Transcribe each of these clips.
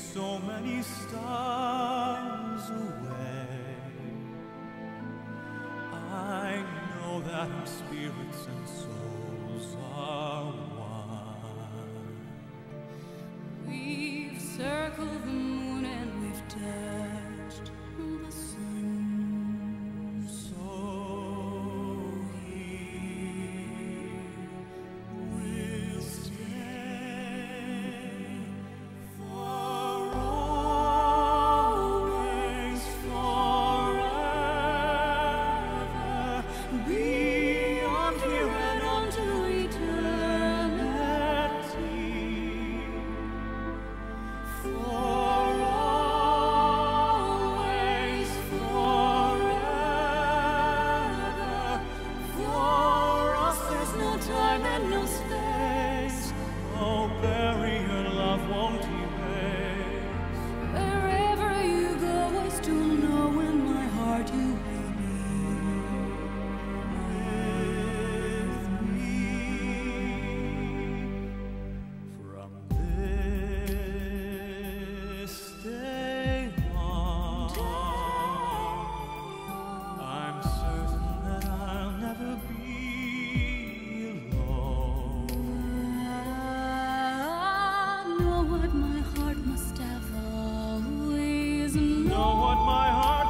so many stars away. I know that spirits and souls Know what my heart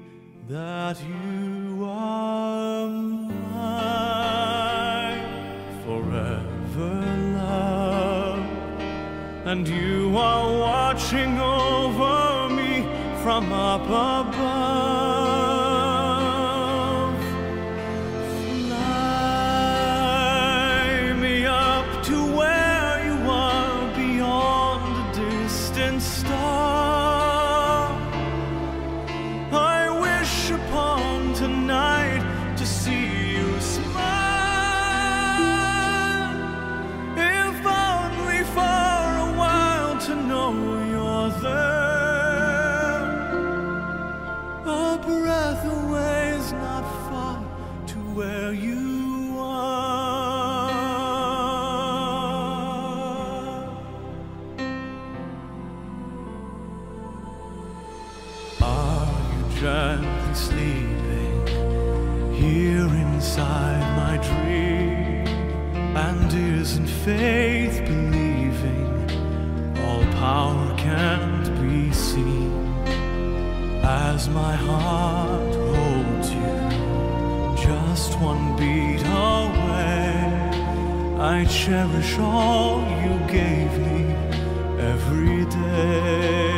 that you are mine forever, love? And you are watching over me from up above. Fly me up to where you are beyond the distance. breath sleeping here inside my dream? And isn't faith believing all power can't be seen? As my heart holds you, just one beat away, I cherish all you gave me every day.